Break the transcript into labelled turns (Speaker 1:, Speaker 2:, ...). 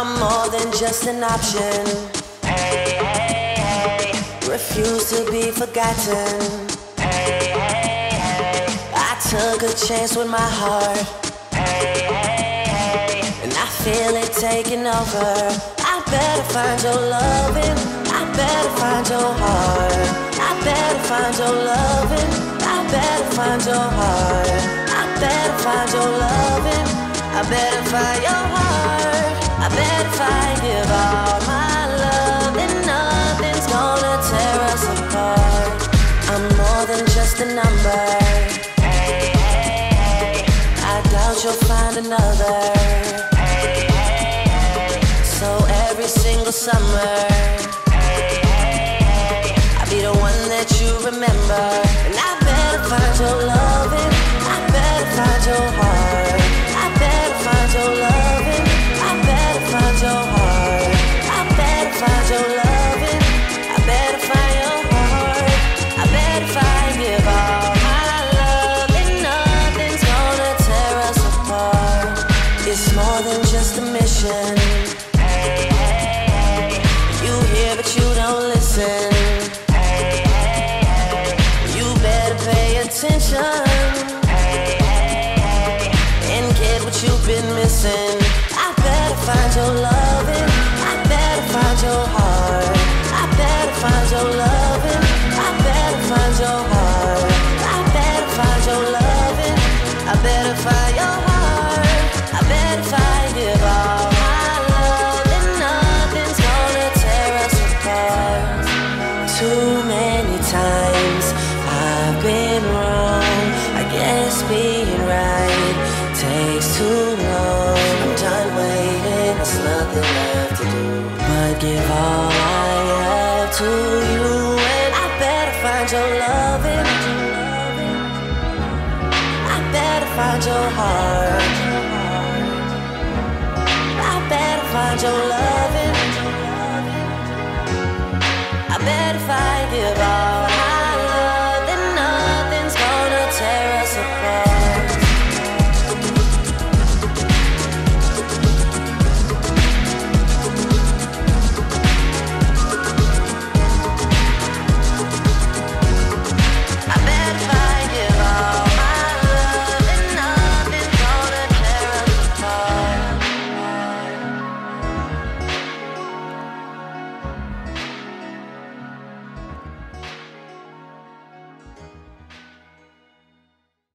Speaker 1: I'm more than just an option.
Speaker 2: Hey, hey, hey.
Speaker 1: Refuse to be forgotten.
Speaker 2: Hey, hey, hey.
Speaker 1: I took a chance with my heart.
Speaker 2: Hey, hey, hey.
Speaker 1: And I feel it taking over. I better find your loving. I better find your heart. I better find your loving. I better find your heart. I better find your loving. I better find your heart. Just a number.
Speaker 2: Hey, hey, hey.
Speaker 1: I doubt you'll find another.
Speaker 2: Hey, hey, hey.
Speaker 1: So every single summer,
Speaker 2: Hey, hey, hey.
Speaker 1: I'll be the one that you remember. And I better find your loving. It's more than just a mission.
Speaker 2: Hey, hey, hey.
Speaker 1: You hear but you don't listen.
Speaker 2: Hey, hey, hey.
Speaker 1: You better pay attention
Speaker 2: Hey, hey, hey.
Speaker 1: and get what you've been missing. I better find your loving. I better find your heart. I better find your loving. I better find your heart. I better find your loving. I better find too long. I'm done waiting, there's nothing left to do. But give all I have to you, and I better find your loving. I better find your heart. I better find your loving.